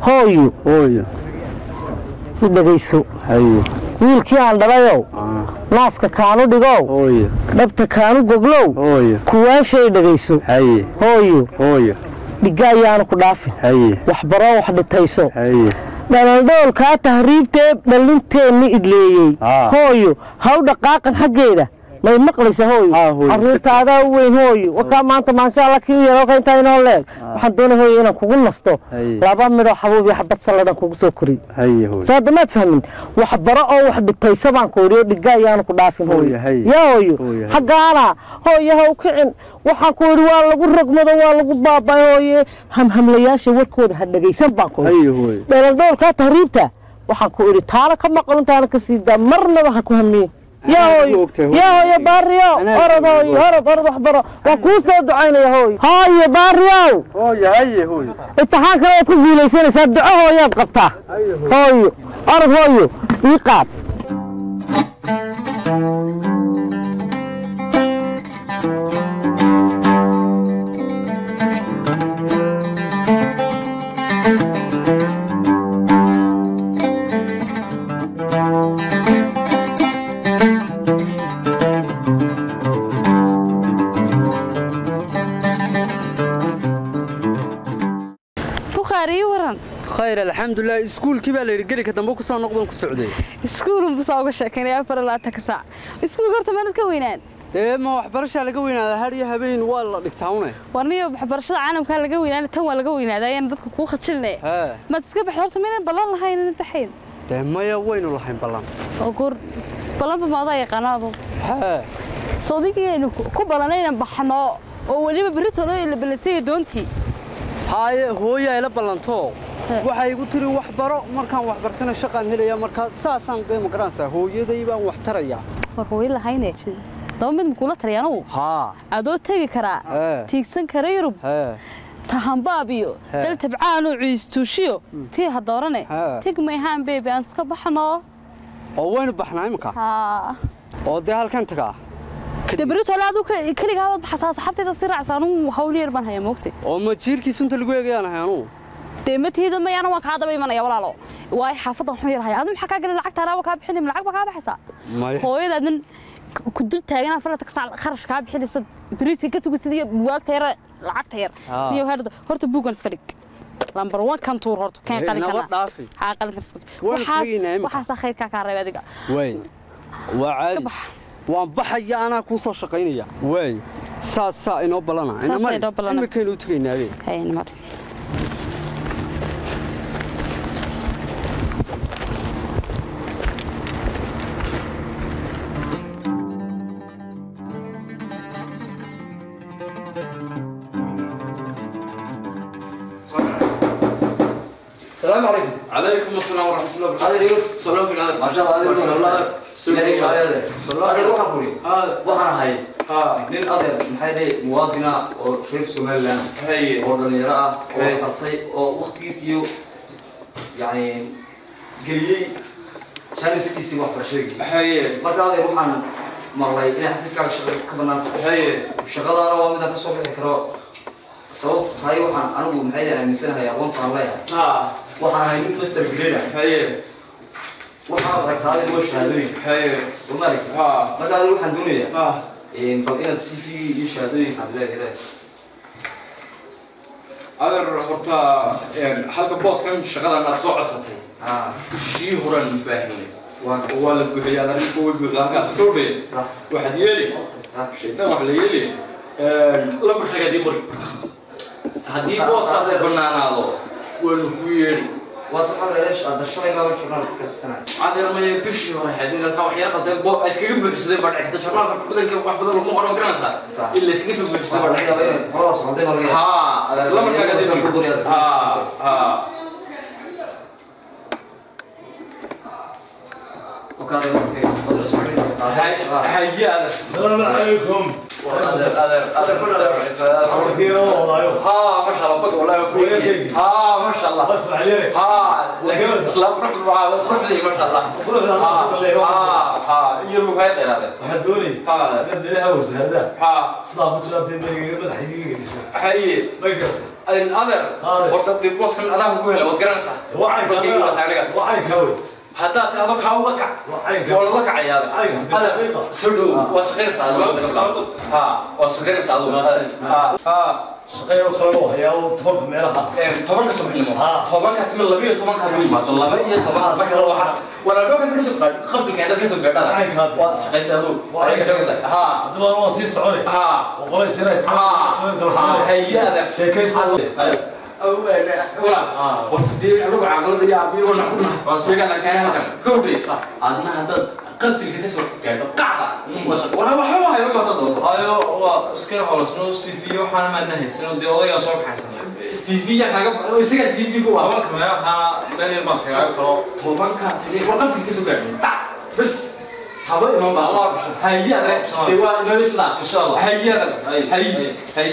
hooyu u dhegayso wiilkii aan dhalayow naaska ah. kaanu dhigow dhabta kaanu goglow kuwaashay dhegayso hooyu dhiga ayaanu ku dhaafin waxbaroo wax dhitayso dhalaldhoolkaa tahriibtee dhalinteenna idleeyey hooyo haw dhaqaaqan xaggeeda may maqlaysa ah, hooy ah, caruurtaadaa weyn hooy wakaa oh. maanta maanshaalla kii yar alka intaa inoo leeg ah. waxaan doona hooy inaan kugu nasto laba midoo xabuubiyo xabad salladan kugu soo kori soo damaad fahmin wax oo wax dhibtaysa baan ku idhi dhiga ayaanu ku dhaafin hooy yaa hooyo xaggaana hooyo ha kicin waxaan ku idhi waa lagu rogmado waa lagu baabay hooye hamhamlayaasha warkooda ha dhegaysan baan ku dheeladhowrkaa tahriibta waxaan ku idhi taana ka maqlin taana ka siidaa marnaba ha ku hamiye yahoy baariyow orodoy orod orod wax baro waan kuu soo ducaynaya hooy hooye baariyow imtixaan kale waad ku guulaysanaysaa duco hooyaad qabtaa hooyo orod hooyo ii qaad alxamdulilah iskuulkii baa layidhi geliga dambe kusoo noqdon ku socday iskuulunbusaa uga sheekaynaya afar laaatanka saac iskuulka horta maanad ka weynaad ee ma waxbarashaa laga weynaada had iyo habeen waa la dhigtaawne warniyo waxbarashada caalamkaa laga weynaana tan waa laga weynaada ayaan dadka kuu khajilne maad iska baxda horta maynan ballan lahayn inad baxayn dee maya waynu lahayn ballan ogur ballanba maadaa yaqaanaadu soo adigaynu ku ballanaynan baxno oo weliba berri toro ee la ballansanaya doontii haye hooyaa ila ballanto waxay igu tiri waxbaro markaan waxbartana shaqaan helaya markaa saasaan qiimo garanaysaa hooyaday baan wax tarayaa marka way lahayne daba mid makula tarayaanow haa adoo tegi karaa tiigsan kara yurub tahambaab iyo dal tabcaanu ciistuushiyo tii ha doorane tigmay haan beebi aan iska baxno oo waynu baxnaa iminka oo dee halkan tagaa دبرت ولا دوك كل جواب حساس حبتي تصير عسانو هولير من هي موقتي. أو ما تشير كي سنت الجوي جانا هانو. deemateyda ma yaana waan kaa daba imanaya walaalo waayo xaafadan waxaan yarahay adu maxaa kaa galay lacagta anaa waa kaa bixinay lacag baa kaa baxaysaa hooyadaadan ku dul taaganaa farata kasaa kharash kaa bixinaysa bariiska ka sugaysid iyo bugaagta yar lacagta yar niyo herda horta buugan iska dhig lambar wan kan tuur horta keen qalinkawaxaasaa khayrkaa kaa reeb adiga waan baxaya anaa kuu soo shaqaynaya waay saas saa inoo balana inamarkaynu u tegaynaabe السلام عليكم عليكم السلام ورحمة الله وبركاته هذا اليوم سلام في هذا ما شاء الله هذا اليوم سلام هذا سلام عليكم هذا روح أبوي هذا بحر هاي ها آه. من أدر من هاي دي مواطنة أو خير سمال لنا هاي أوردني رأى أو أرتي أو وقت كيسيو يعني قليل شان سكيسي واحد رشيق هاي ما تعرف روح أنا مرة إلى حفظ كذا شغل كبرنا هاي شغل على روامي ده الصبح كراه سوف تايوحان أنا بمحيدة يعني من سنة هي أبون طالعها waxaa hayd master grade ah haye waxaad aragtaa in wajh shahaadooyin haye soomaaliya ha marka adigu waxaan doonayaa in bal inaad CV iyo shahaadooyin aad leedahay adeer horta halka booskan shaqadan aad soo codsatay shii horaan baahinay waa la buuxiyaa arrinka way buuxdaa halkaas dhoobay waxaad yeeli shaytaan wax la yeeli lambarkayga dii qori haddii booskaasi bannaanaado والكويري وصحاب ليش هذا الشيء ما بتشرنا كل سنة هذا ما يبش ما حدنا القاو حياة خطيب بو إسكيب بيحسد برد حتى شرنا بدل كم واحد بدل مو قرن قرن صار إلا إسكيب بيحسد برد خلاص هذا مرة ها لا مرة قديمة ها ها وكان يوم كيف مدرسة حيا عليكم ها ما شاء الله بك والله يبارك ها ما شاء الله بس عليك ها لكن السلام روح معاه روح لي ما شاء الله ها ها ها يرمك هاي غير هذا هدوني ها نزل هوس هذا ها صلاح وجلاب دمي قبل حقيقي حقيقي ما قلت الأذر ورتدي بوسك الأذر هو هلا وتقرأ نسا وعيك وعيك هوي هذا تابك ها وقع هو أيوة. وقع يا هذا أيوة. وصغير آه. صادو ها آه، وصغير صادو ها آه. ها صغير وخلوه يا طبق ميرها طبق إيه، سبيل ها طبق كتمل لبي طبق كتمل ما صلى الله يا طبق ما كلا واحد ولا لو كان كسب قد خف كان كسب قد هذا صغير صادو ها دبر وصي سعودي ها وقول يصير ها ها هيا هذا شيء كيس horta dee anagu caqlada yaabiyo nakunah waa sheegana keenay halkan gowdhaysa aadna haddaad qafilka kasoo gaadho qacda wala waxa waa hayo haddaad dooto hayo waa iska holasno c v waxaana maadna haysano dee odagaa soo baxaysana c v ya kaaga isagaa c v ku ah tobanka mee waxaa meel baan tagaaga karo tobankaa tagay waa qafilka kasoo gaadho dhac bas haba iman baa loo qasho haye adag dee waa inoo isla haye adag haye haye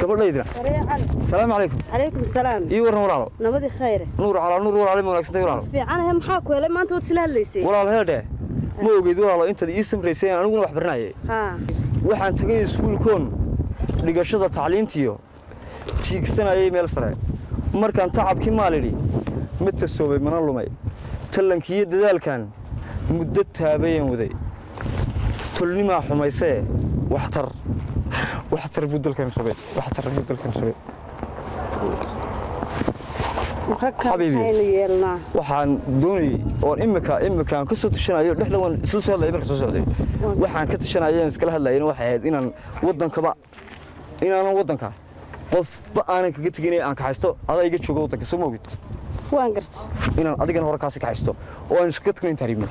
gabadhaydna salaamu calaykum ma ogeyd walaalo intaad ii samraysay aniguna wax baranaayay waxaan tagay iskuulkoon dhigashada tacliintiyo tiigsanayay meel sare markaan tacabkii maalidhi mid tasoobay mana lumay tallankiiyo dadaalkan muddo taabayan waday tolnimaa xumaysee waxtar wax tar buu dalkan qabay wax tar buu dalkan qabay waxaan doonayay oon imika imikaan ka soo tushanayo dhexda waan isla socday marka soo socday waxaan ka tushanayo iskala hadlayna waxay ahayd inaan waddankaba inaanan waddanka qofba aanan kaga teginay aan kaxaysto adaa iga jooga waddanka soo moogid waan gartay inaan adigana hore kaasi kaxaysto oo aan iska tagnayn taariibno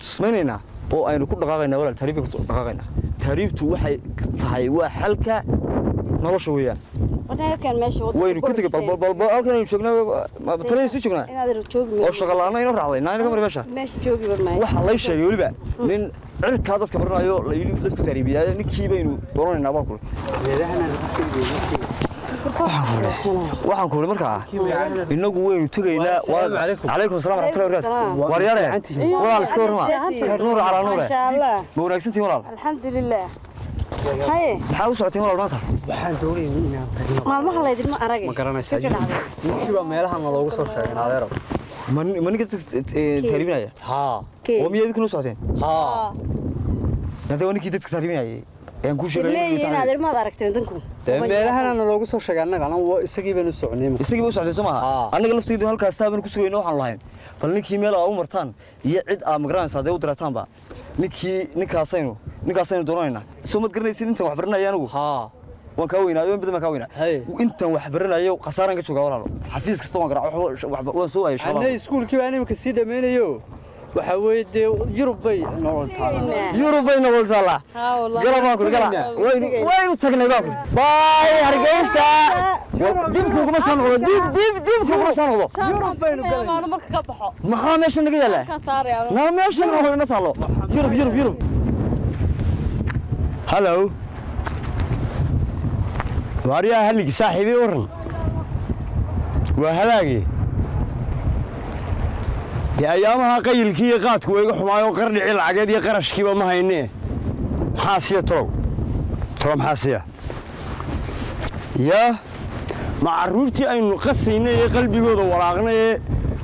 تسمينينا أو أنا كل دقائقنا ولا تهريب كل دقائقنا تهريب تو واحد تهاي واحد حلكة نرش ويا أنا كان ماشي وين كنت كبر بال بال بال أكلنا يمشي كنا ما بتري يصير شو كنا أنا درو شو أشغل أنا ينفر علي نايم كم ربعشة ماشي شو كبر ماي واحد الله يشيء يقول بقى من عرف كذا كبرنا يو لا يلي بس كتهريب يعني نكيبينه طرنا نبأكل waxaan kuuli markaa inagu waynu tegaynaa calaykum salam raxmatullahi barakaatu war yare walaal iska warrama nuur calaa nuure ma wanaagsantiin walaal alxamdulilah haye maxaa u socotay walaal maanta waxaan doonayay inaan tagno maalmaha laydin ma aragay ma garanaysaa ninkii baa meelaha ma loogu soo sheegay adeero ma ninka taariibinaya haa oo miyaad idinku socdeen haa hadda ninkii dadka taariibinayay meelahanana loogu soo sheegay annaga isagiibaanu soconayisagiiba u soctay soo maaha annaga laftigeedu halkaas taaban ku sugayna waxaanu lahayn bal ninkii meel aa u martaan iyo cid aa magaranaysa hadday u dirataanba ninkii ninkaasaynu ninkaasaynu doonanayna soo mad garanaysid intan wax baranaya anigu haa waan kaa weynaayo in badan baan kaa weynaa intan wax baranayo khasaaraan ka joogaa walaalo xafiis kasta waan garaac waan soo waayo iskuulkii baan iminka sii dhammaynayo وحويدي يوروبي نقول تالا يوروبي نقول تالا قلا ما أقول قلا وين وين تكنا ما أقول باي هرجيستا ديب كوكو ما سانو ديب ديب ديب كوكو ما سانو يوروبي نقول ما أنا مرك كبحه ما خامش نقول له ما ماشي نقول نتالا يوروب يوروب يوروب هلو واريا هلك صاحبي ورن وهلاقي de ayaamaha qayilkii iyo qaadku waa iga xumaayo qardhicii lacageed iyo qarashkiiba ma haynee maxaasiya tolow tolo maxaasiya yaa ma carruurtii aynu qasaynay ee qalbigooda walaaqnay ee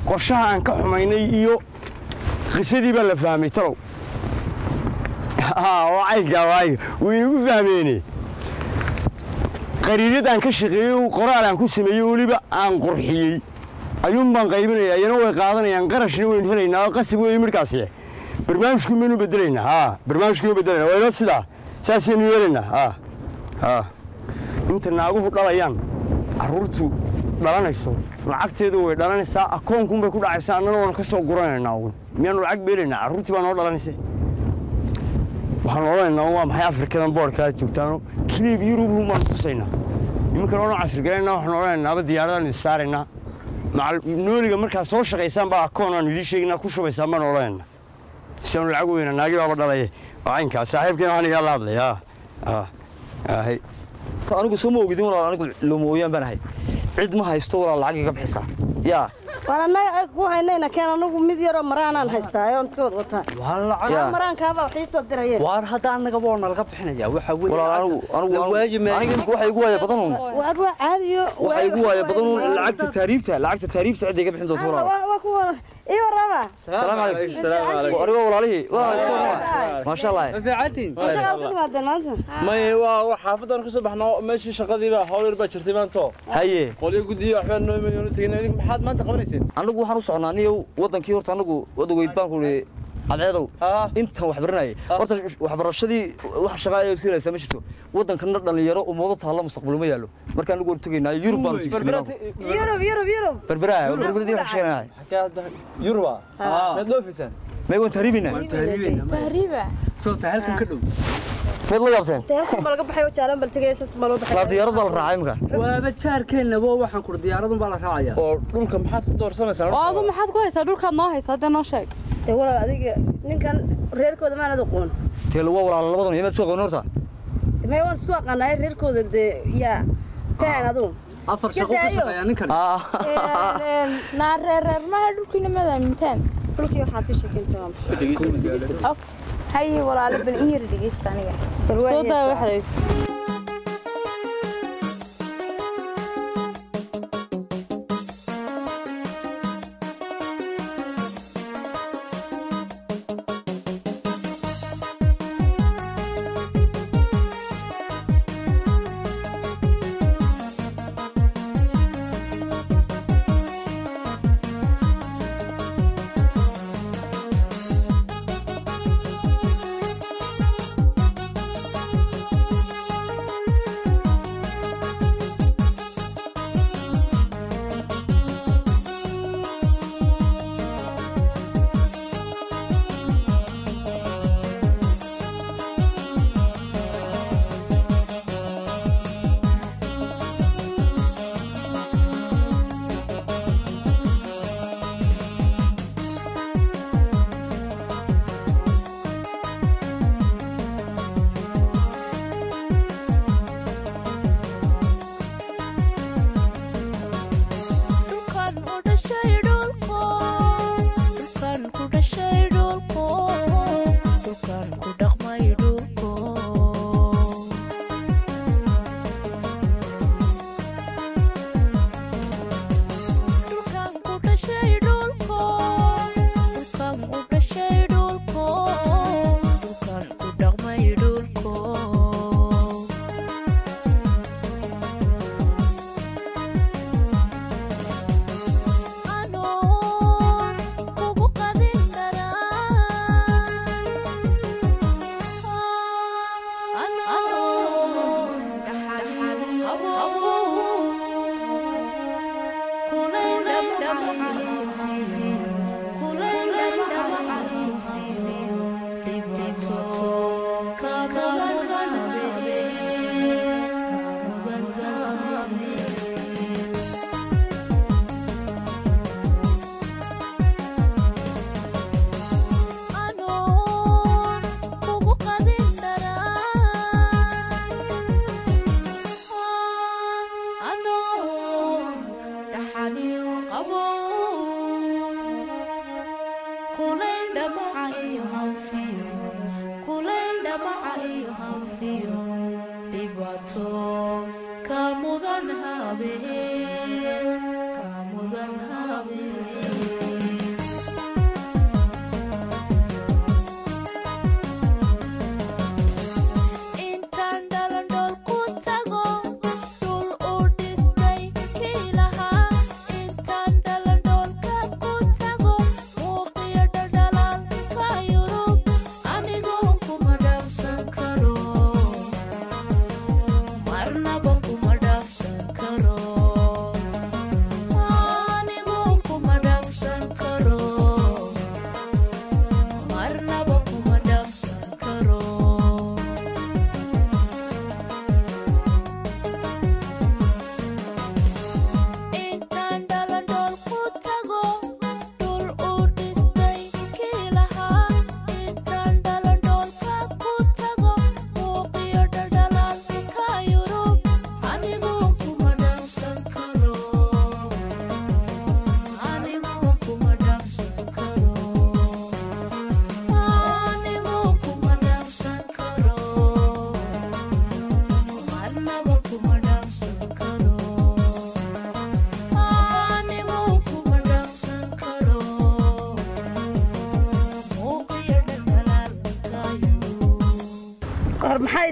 qorshaha aan ka xumaynay iyo qisadii baa la fahmay talow oo caygaa waay inagu fahmeene qariiryad aan ka shaqeeyey qoraal aan ku sameeyey weliba aan qurxiyey ayuun baan qaybinayaa iyana way qaadanayaan qarashna waynu helaynaa qasib weeye midhkaasi barnaamijkumaynu bedelaynaa barnaamijkaynu bedelayna waa inoo sidaa saasaynu yeelaynaa inta naaguhu dhalayaan carruurtu dhalanayso lacagteedu way dhalanaysaa akoonkunbay ku dhacaysaa annana waanu ka soo guranaynaa uun miyaanu lacag beelaynaa carruurtii baa noo dhalanaysa waxaanu odhanaynaa waa maxay afrikadan boodhkaa joogtaano kiliib yurubhu baanu tusaynaa nimankan oodhan casrigalaynaa waxaanu odhanaynaa aba diyaaradaanu nooliga markaad soo shaqaysaanbaa akoon aan idiin sheegina ku shubaysaan baan odhanayna siaanu lacag weyna naagi baaba dhalay caynkaas saaxiibkiina waxaan igaala hadlaya anigu soo ma ogidin walaal anigu loomo ooyaan baan ahay cid ma haysto walaal lacag iga bixisaa يا وانا ناي وحينينا كان انو مid yar oo maraan aan haystaa oo iska wad wataa walaa maraan kaaba waxii soo dirayeen waar hadaan naga boon laga bixinaya waxa weey walaa anigu anigu waaji ma anigu waxa igu waaya badan uun waar waa caadi iyo waxa igu waaya badan uun lacagta taariibta lacagta taariibta cid iga bixin doonto walaa waa kuwa اي وراما السلام عليكم السلام عليكم وارجو والله ما شاء الله نفعتي ما شاء الله قسم هذا ما ما هو حافظ انا كسبحنا ماشي شقدي با هول يربا جرتي بانتو هي قولي غدي احنا نو ميون تغنى ما حد ما انت قبريسين انغو waxaan u socnaa aniga wadankii horta anigu wadagoyd baan ku cadceedow intaan waxbaranayay horta waxbarashadii wax shaqaa ay isku helaysaa ma jirto waddankana dhallinyaro umado taalla mustaqbal uma yaallo marka anigu waan tugaynaa yurub baanu tigsanayurub yurub yurub mid la yaabseen teelku ma laga baxay jaalan bal tagay sas ma loo baxay laa diyaaradda la raacay imka waaba jaarkeena boo waxaan kur diyaaradun baa la raacaya oo dhulka maxaad ku doorsanaysaa oo adu maxaad ku haysaa dhulkaad noo haysaa hadda noo sheeg ee walaal adiga ninkan reerkooda maanad aqoon teel waa walaal labadan imaad soo qoon horta ma waan isku aqaanay reerkooda de yaa faan adu afar shaqo ka shaqeeya ninkan ah naar reer reer ma dhulkiina madan mintaan dhulkii waxaad ka sheekaysaa حي والله لبن إير دقيقة ثانية صوتها وحدة to.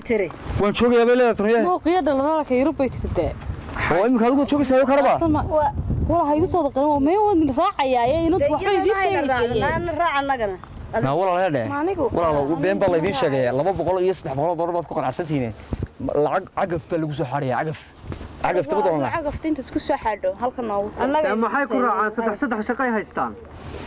تري وان شوقي يا بلاد تري مو قيادة لا لك يربي تبدا هو يمكن هذا شوقي سوى كربا والله هيو صوت قلنا ما هو نراعي يا انت وحي دي شيء ما نراعي نغنا na walaalayaa dhe walaal ugu been baa laydin sheegaya laba boqol iyo saddex boqol oo dollar baad ku qanacsantihiin lacag cagaf baa lagu soo xaarayaa cagaf عقفت بدون عقفت انت تكون سوى حاله هلك النوم الله ما هاي كرة عصت عصت عشان قاي هاي ستان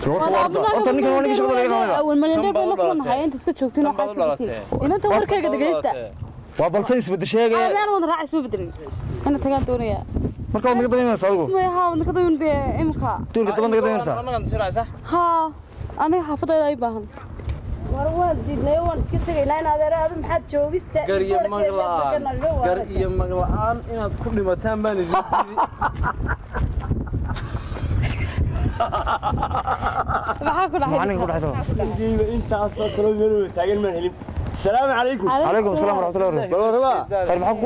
ورطة ورطة ورطة نيكا ورطة نيكا ورطة أول ما ينبغي ما تكون هاي انت تكون شوكتين وحاس بلسي إن انت ورك هيك دقي استا وابلتين اسم بدي شيء انا بيانا وانت راح اسم بدري انا تقان تونيا مركب عندك طبيعي من صادقو ما يها عندك طبيعي من دي امكا تونك طبيعي من صادقو ها انا حافظة ايباهم السلام عليكم عليكم السلام ورحمه الله وبركاته ورحمه الله خير محاكم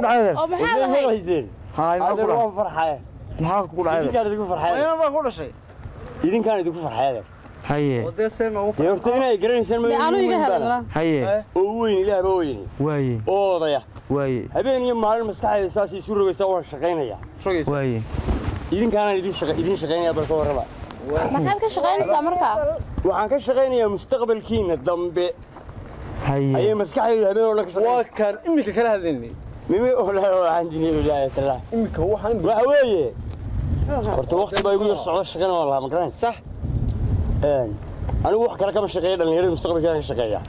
كل عيدر او محاكم كل عيدر هاي محاكم كل عيدر محاكم كل عيدر يدين كان يدين كل عيدر يدين كان يدين كل عيدر haye yoortagna ay garanaysan mahaye oo weyn ilaahba weyn waaye oo odaya waaye habeen iyo maalin maskaxayda saas isu rogaysa waan shaqaynaya waaye idinkaanaan idin shaqa idin shaqaynaya bal ka warraba maxaad ka shaqaynaysaa markaa waxaan ka shaqaynayaa mustaqbalkiina dambe haye ayay maskaxdaydu habeen oo dhan ka shaqaynaysaa waa kan iminka kala hadlaynay mimi wallaahi waxaan jini wallaahi tallaah iminka waxaan waxa weeye horta waqti baa igu yar socdo shaqana waa lahaa ma garanaysaa anigu wax kale kama shaqeeya dhallinyarada mustaqbalkeeda ka shaqeeya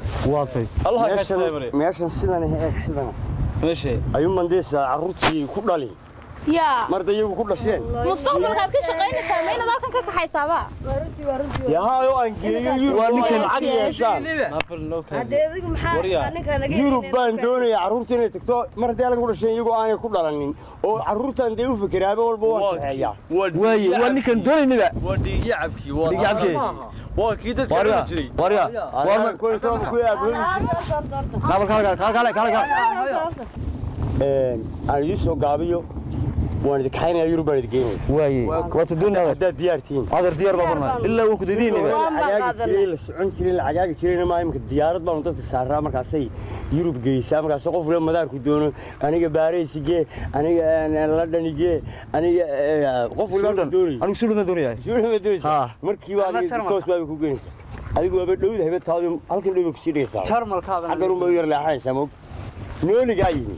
meeshan sidan sidan ayuu mandeysa carruurtii ku dhali mar da iyagu ku dhasheen mustaqbalkaad ka shaqaynaysaa ma inaad halkan ka kaxaysaaba yahaayo aan geeyo waa ninkan cag yeeshaan yurub baan doonaya carruurta inay tagto mar haddii halkan ku dhasheen iyagoo aanay ku dhalanin oo carruurtaan dee u fikiraaba walba waan kaxeeyaa waaye waa ninkan doonayniba waa dhiigyacabkii waa kii dadka jiray warya warma ku yaab heli jiray nabalkaale kaale kaale kaale aan ii soo gaabiyo waan idin kaxaynaya yurub baan idin geynaya waaye waa tudun adar haddaad diyaartihiin adar diyaar baa marnaa ilaa waan ku didiinayba cagaagi jiray la socon jiray la cagaagi jirayna maa imika diyaarad baanu dadka saaraa markaasay yurub geysaa markaas qof waliba madaarku doono aniga baaraysigee aniga eh, ladhanigee aniga eh, eh, qof waliba doonay anigu suudhan doonaya suudhan doonaysa markii waa toos baa ku geynaysaa adigu waaba dhowda hayba taadu halkan dhowda ku sii dhigaysaa jarmalkaaba hadda runbaa u yar leexanaysaa moog nooligaa yimi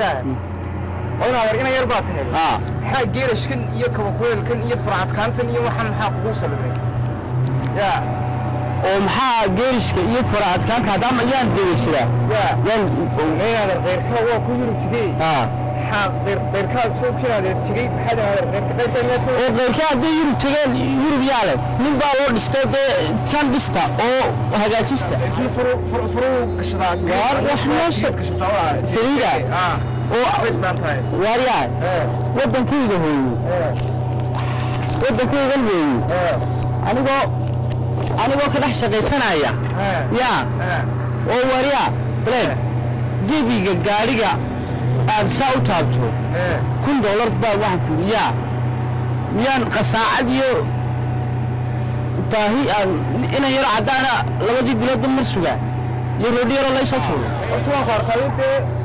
leeyahay odaaa war ina yar baa tahay maxaa geerashkan iyo kabakuleelkan iyo faracadkaantan iyo waxaan maxaa kugu saliday ya oo maxaa geerishka iyo faracadkaanta haddaama yaan deegsadaa yaaynadar keyrkaa waa ku yiri tigey keyrkaad soo keenaadee tegey maxaadoo keyrka hadday yurub tegeen yurub yaale nin baa loo dhistay dee tan dhista oo hagaajista saliida waryaay wadankayga hooyo wadankaygan hooyo anigoo anigoo ka dhex shaqaysanaya yaa oo waryaa red gebiga gaadhiga aad saa u taabto kun dollar baa waxaanku yaa miyaan qasaacad iyo baahi aan inan yaro caddaana labadii biloodba mar sugaa iyo roodhiyaro laysoo tuuro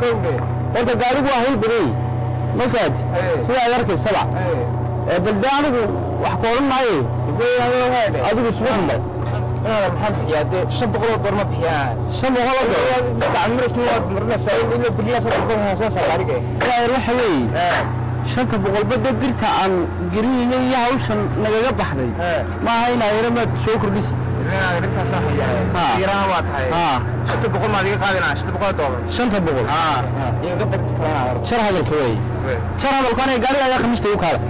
horta gaarigu waa hil baday markaad sidaad arkaysaba balda anigu wax kooran maayo adigu isugu xumay maxaan bixiyaa dee shan boqoloo goorma bixiyaan shan boqoloo goor waxaa weeye shanta boqolba dee birta aan gelinayna iyo hawshan nagaga baxday maaha inaa yara maad soo kordhisa shar hadalka wey shar hadalku aniga gaariga ayaa khamiista igu kaala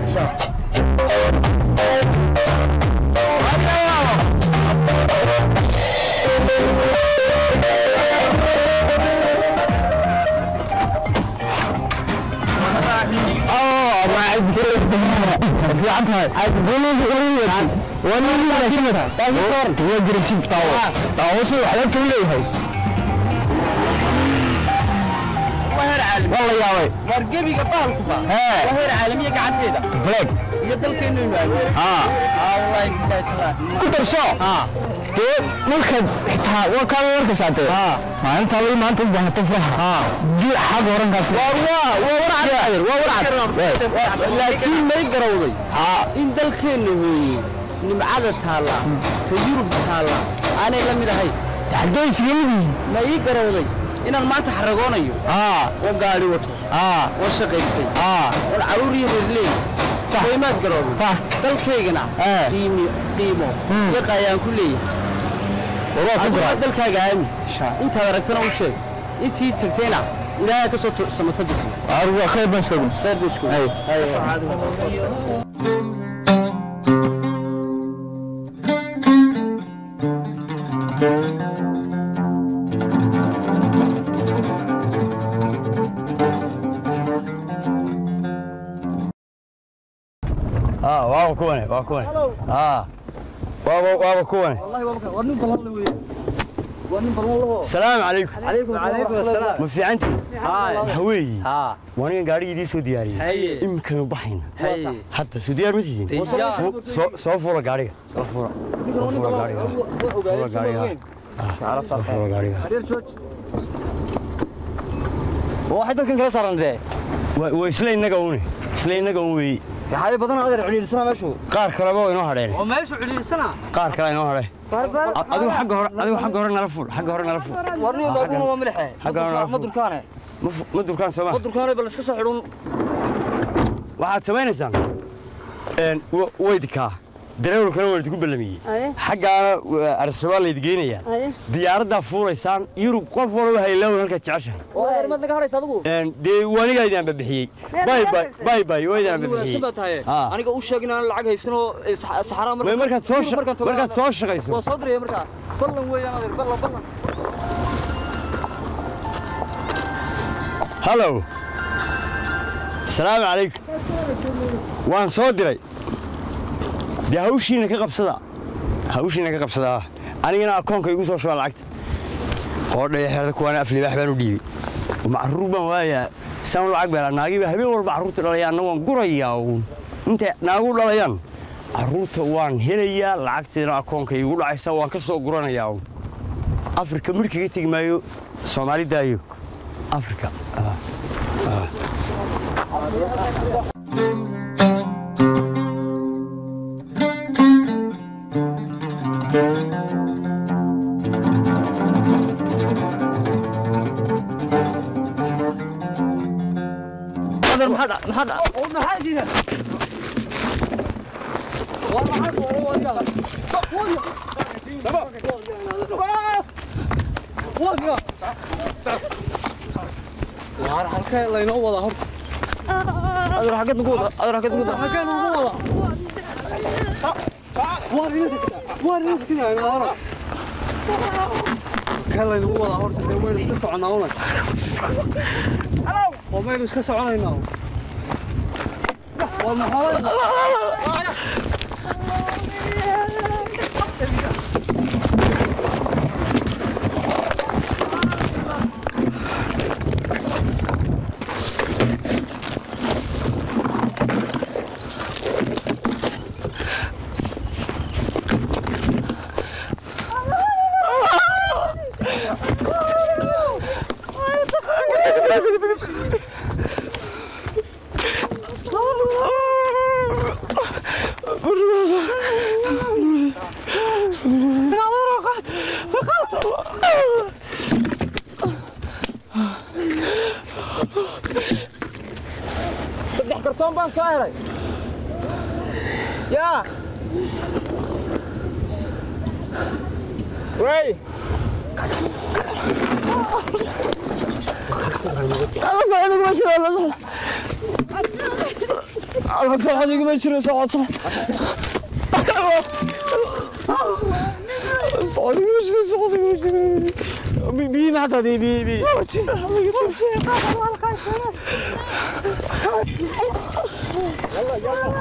oh, fiican tahay آه. والله يا وي مرقبي قبال كفا وهير عالمية قعدتيدا بلاك يدل كينو ينوال اه الله يكتاك كتر شو اه كيف مركب حتى وكان ورك ساعتين اه ما انت لي ما انت بان تفرح اه دي حق ورن كاس والله وورع الخير وورع لكن ما يقراوي اه ان دل كينو nimcada taalla ka yurub taalla aanay la mid ahay taxadaysigeedii ma ii garowday inaan maanta xaragoonayo oo gaari wato oo shaqaystay oon carruuriyo reerleey waymaad garoobay dalkaygana qiimo hmm. yaqa ayaan ku leeyahay dalkaaga aami intaad aragtana u sheeg intii tagtayna ilaahay ka soo samata bixiyo khayr baan sugan khayr baan sugan كوني باب كوني ها باب باب كوني السلام عليكم عليكم السلام مفي عندي هاي هوي ها وانا قاري دي سودياري هاي يمكن بحين هاي حتى سوديار مسجين سو سوفر قاري سوفر سوفر قاري سوفر قاري سوفر قاري واحد كان كسر عندي وإيش لين نجا وني إيش لين نجا وني يحيى بدن هذا عليل سنة ماشو قار كلا بو إنه هذا وماشو عليل سنة قار كلا إنه هذا أدو حق هور أدو حق هور نرفول حق هور نرفول ورني ما أقول ما ملحة حق هور نرفول مدر كانه مدر كان سما مدر كانه بلش كسر حلون واحد سمين إنسان إن ويدكاه darawalkana waa idinku ballamiyey xaggaana uh, arsabaa layd geynayaan diyaaraddaa fuulaysaan yurub qof walba haylaawin halkaad jeceshahay dee waanigaa idin ambabixiyey baybay waa idin ambabixiyey aniga u sheegin aan lacag haysanoo saxaraa markaad soo shaqayso waa soo diraya markaa ballan weeyaan adeer ballan ballan hallow asalaamu calaykum waan soo diray de hawshiina ka qabsada hawshiina ka qabsadaa anigana akoonka igu soo shuba lacagta oo dhayaxeerda kuwaana aflibaax baan u dhiibay macruur baan waayaa saan lacag beelaa naagiiba habeen walba carruurta dhalayaan waan gurayaa uun intay naagu dhalayaan carruurta waan helayaa lacagteedana akoonka igu dhacaysa waan ka soo guranayaa uun afrika midhkaga tegi maayo soomaalidaayo afrika ah, ah. hada, hada. Om det här tiden. Waar halkee laynoo wada horta adar xaggeed nagu wada adar xaggeed nagu wada xaggee nagu wada waar inad waar inad kinaay maara halkee laynagu wada horta dee waynu iska soconaana waynu iska soconaynaa Ôi, mà hôi. Kërkom sajre. Ja. Wey. a sağlık başına Allah sağlık. Allah sağlık başına sağ olsun. Sağlık başına a başına. بي بي عطاتي بي بي موتي يلا يلا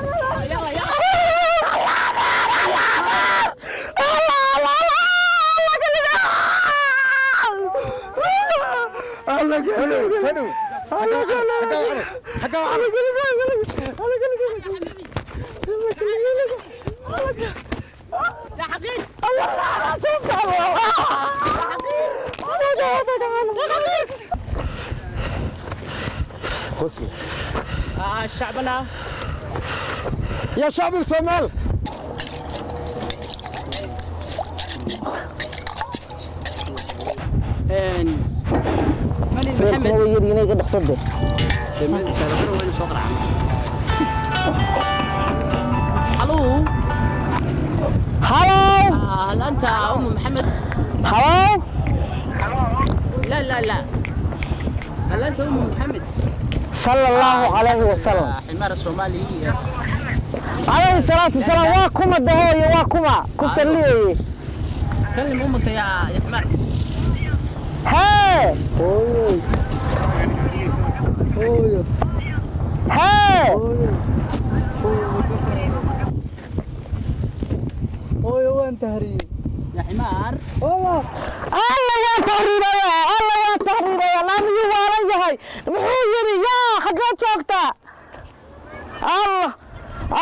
يلا يلا سنو سنو حكاو عليك حكاو عليك لا حقيقي الله لا شوف يا آه شعبنا يا شعب الصومال محمد يدير قد الو هلا انت ام محمد هلا لا لا لا لا أم محمد صلى الله عليه وسلم حمار الصومالي عليه الصلاة والسلام واكما دهوي واكما كسلي كلم أمك يا يا حمار هاي هاي اوه وين تهريب يا حمار الله الله يا تحريبا يا الله يا تحريبا يا الله مي ولا يحي وحيري يا حقا جوقتا الله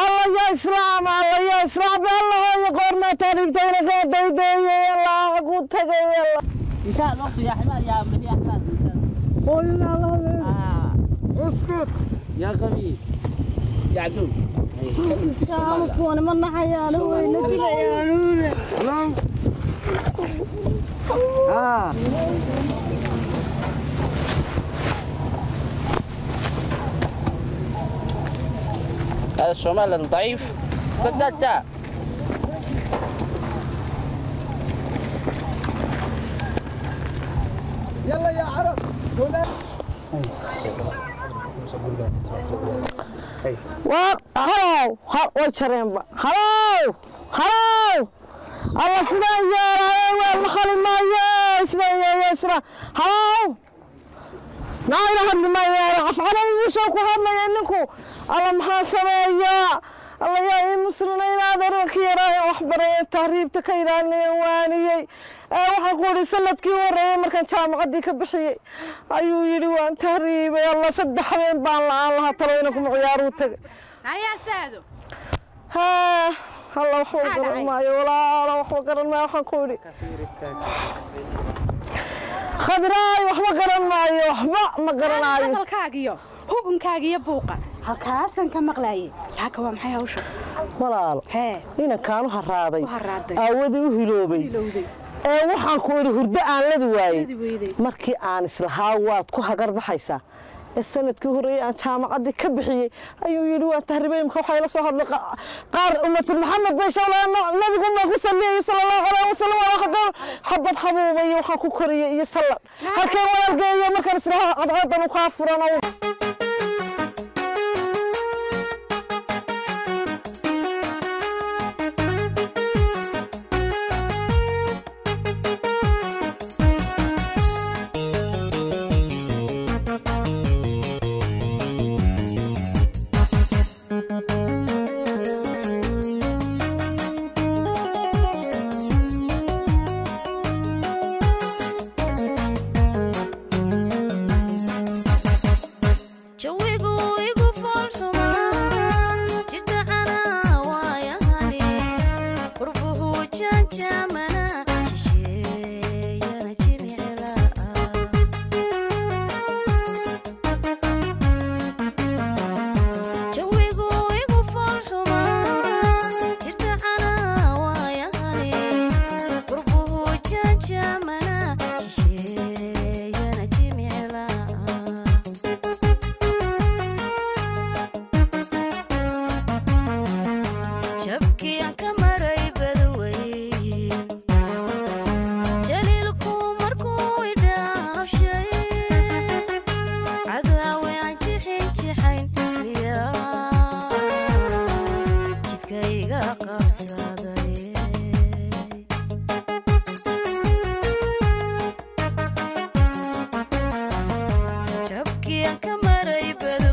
الله يا اسلام الله يا اسلام الله يا قرنا تحريبتا لك يا الله يا تغي الله يا الله يا حمار يا ابني يا حمار قولنا الله اسكت يا غبي يا عدو مسكون من حيانا وين ندري يا نونه آه. هذا الشمال الضعيف ده يلا يا عرب سودان وار هلاو هلاو هلاو هلاو الله سنايا الله خلي مايا سنايا يا سنا هاو لا إله إلا الله يا عف على يوسف وهذا ينكو الله محاسبة يا الله يا المسلمين هذا الكيرا وحبر التهريب تكيرا واني waxaan ku wari sanadkii horeeyay markaan jaamacadii ka bixiyey ayuu yidhi waan tahriibay alla saddex habeen baan la-aan lahaa taloyna kuma ciyaaruu tagay alla waxba garan maayo walaala waxba garan maayo waxaan ku idhi khadraay waxba garan maayo waxba ma garanaayo hadalkaagiyo hubunkaagiyo buuqa halkaasan ka maqlaaye saaka waa maxay hawsha walaalo ninankaanu haraaday aawadii u hiloobay ee waxaan ku idhi hurdo aan ladi waayey markii aan islahaa waad ku hagar baxaysaa sanadkii horeeyey aan jaamacadii ka bixiyey ayuu yidhi waa tahribay imka waxay la soo hadlay qaar ummatul maxamed beeshaalaa nabigu ma ku saliyay sallallahu alayhi wasallam wala qadar xabad xabuubay waxa ku koriyay iyo sallan halkeen walaalgeeyo markaan israaha qadqadan u ka furan better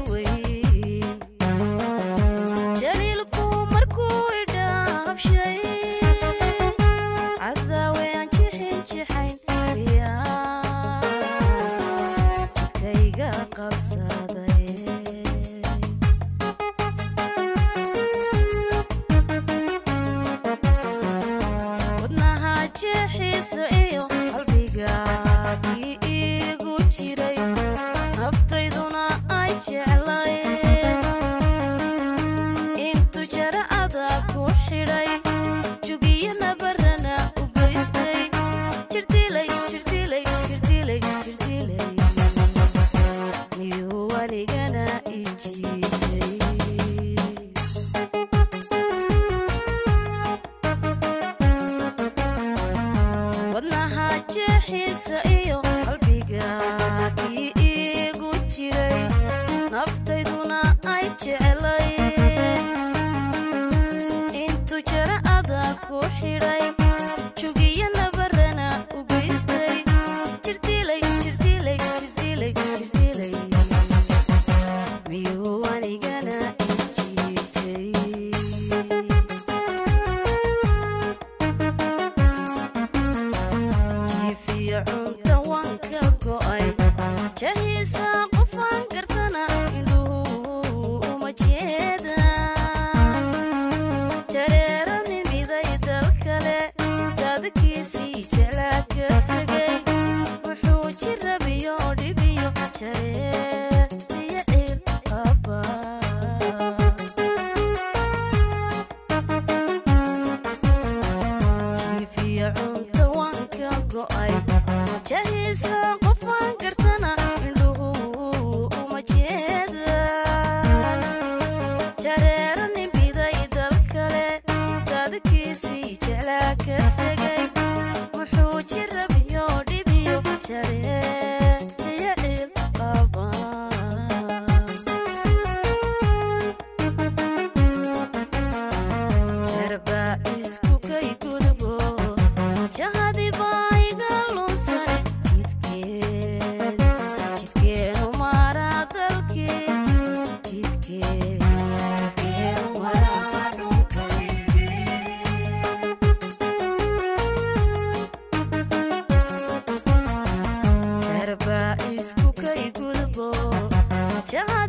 John.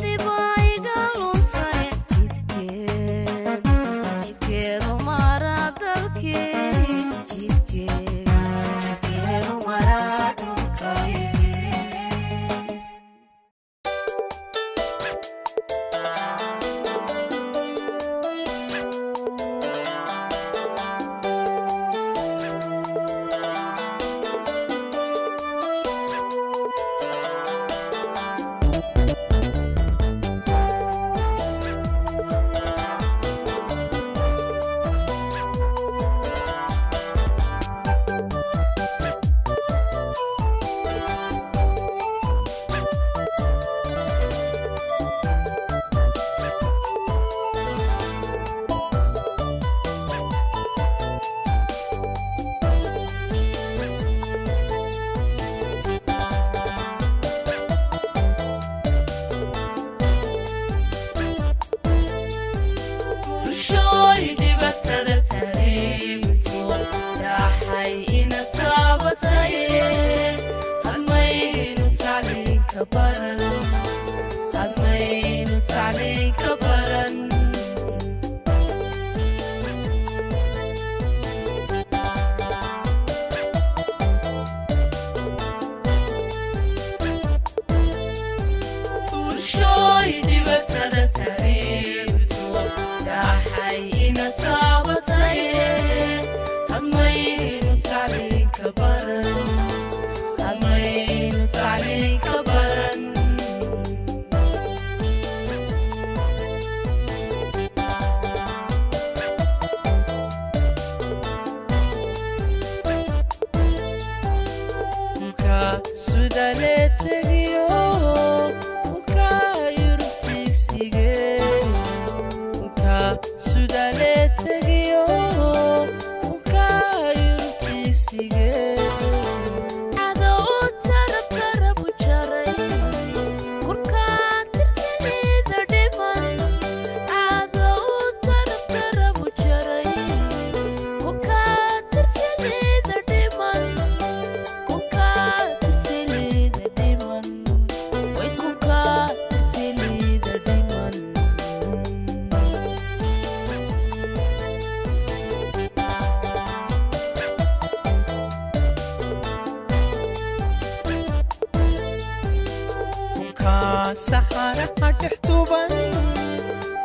kunkaa saxaaraha dhex tuban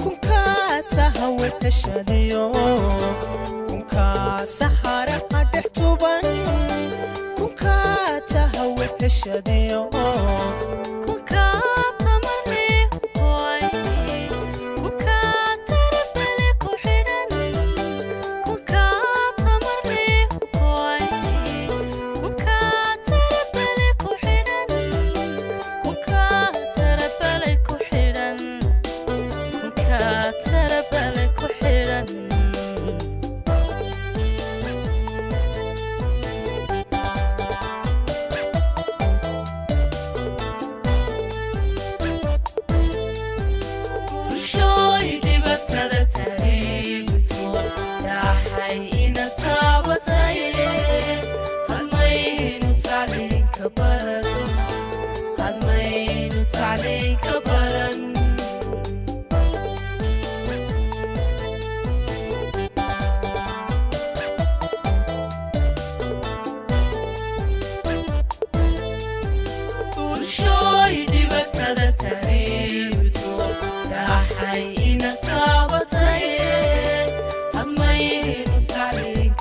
kunkaa tahawe heshadiyo kunkaa saxaaraha dhex tuban kunkaa tahawe heshadiyo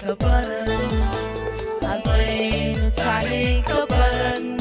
I'm may nagsaling kabaran